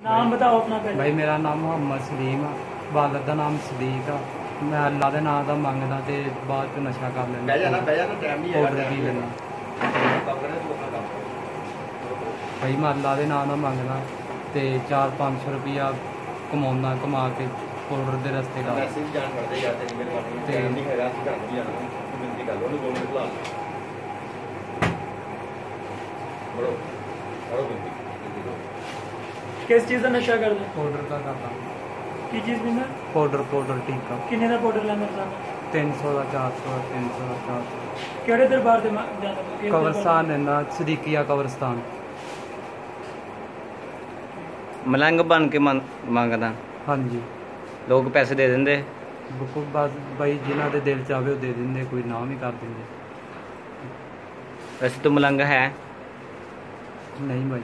ਨਾਮ ਬਤਾਓ ਆਪਣਾ ਪਹਿਲੇ। ਭਾਈ ਮੇਰਾ ਨਾਮ ਮੁਹੰਮਦ ਸਲੀਮ ਆ ਵਾਲਦ ਦਾ ਨਾਮ ਸਦੀਕ ਆ। ਮੈਂ ਅੱਲਾ ਦੇ ਨਾਮ ਦਾ ਮੰਗਦਾ ਤੇ ਬਾਅਦ ਚ ਨਸ਼ਾ ਕਰ ਲੈਂਦਾ। ਬਹਿ ਜਾਣਾ ਬਹਿ ਜਾਣਾ ਟਾਈਮ ਨਹੀਂ ਹੈਗਾ ਪਾਊਡਰ ਪੀ ਲੈਂਦਾ ਭਾਈ ਮੈਂ ਅੱਲਾ ਦੇ ਨਾਮ ਦਾ ਮੰਗਦਾ ਤੇ 4-500 ਰੁਪਇਆ ਕਮਾਉਂਦਾ ਕਮਾ ਕੇ ਪਾਊਡਰ ਦੇ ਰਸਤੇ ਲਾ। ਕਿਸ ਚੀਜ਼ ਦਾ ਨਸ਼ਾ ਕਰਦੇ? ਪਾਊਡਰ ਦਾ ਕਰਦਾ। ਕੀ ਚੀਜ਼ ਪੀਂਦਾ? ਪਾਊਡਰ ਪਾਊਡਰ ਟੀਕਾ ਕਿੰਨੇ ਦਾ ਪਾਊਡਰ ਲੈਂਦਾ ਰੋਜ਼ਾਨਾ 300 ਦਾ 400 ਦਾ 300 ਦਾ 400 ਕਿਹੜੇ ਦਰਬਾਰ ਦੇ ਜਾਂਦਾ ਕਬਰਸਤਾਨ ਇਹਨਾਂ ਸਦੀਕੀਆ ਕਬਰਸਤਾਨ। ਮਲੰਗ ਬਣ ਕੇ ਮੰਗਦਾ। ਹਾਂਜੀ। ਲੋਕ ਪੈਸੇ ਦੇ ਦਿੰਦੇ। ਬਿਲਕੁਲ ਬਸ ਬਾਈ ਜਿਨ੍ਹਾਂ ਦੇ ਦਿਲ ਚ ਆਵੇ ਉਹ ਦੇ ਦਿੰਦੇ ਕੋਈ ਨਾ ਵੀ ਕਰ ਦਿੰਦੇ। ਵੈਸੇ ਤੂੰ ਮਲੰਗ ਹੈ? ਨਹੀਂ ਬਾਈ।